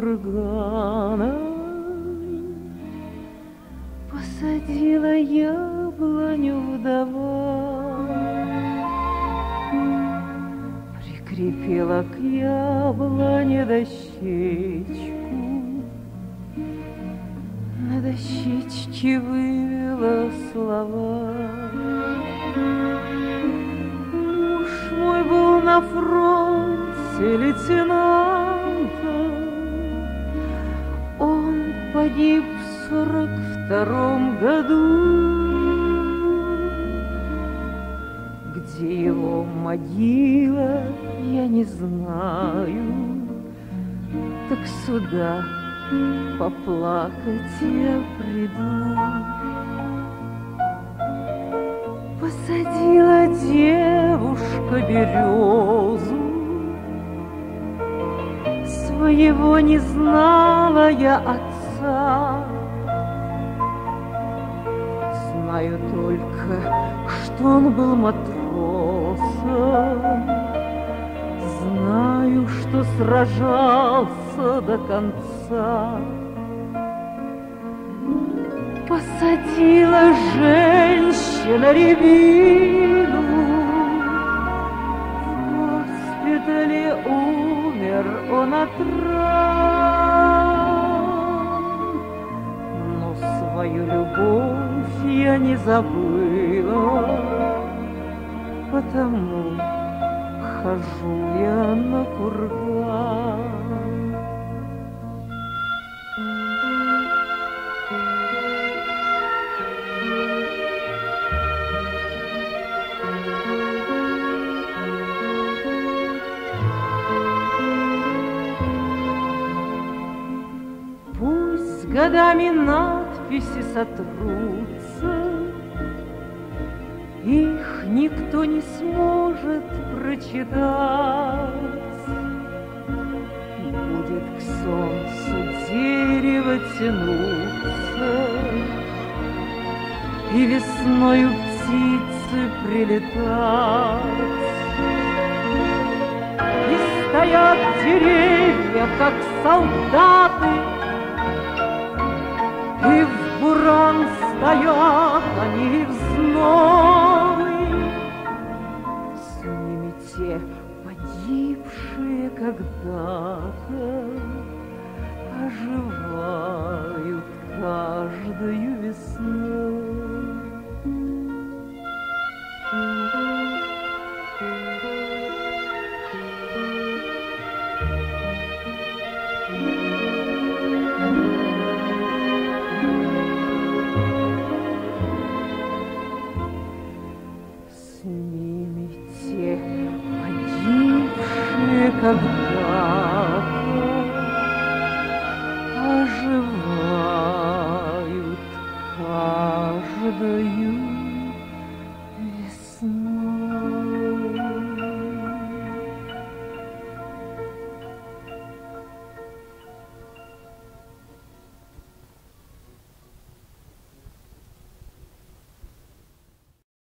курганом Посадила яблоню вдова Прикрепила к яблоне дощечку. На дощечке вывела слова. Муж мой был на фронте лейтенантом погиб в сорок втором году. Где его могила, я не знаю. Так сюда поплакать я приду. Посадила девушка березу. Своего не знала я отца Знаю только, что он был матросом. Знаю, что сражался до конца. Посадила женщина рябину. В госпитале умер он от ран. Но свою любовь не забыла Потому хожу я на курган. Пусть годами надписи сотрутся, Их никто не сможет прочитать. Будет к солнцу дерево тянуться, И весною птицы прилетать. И стоят деревья, как солдаты, И в буран стоят когда-то Оживают каждую весну. come.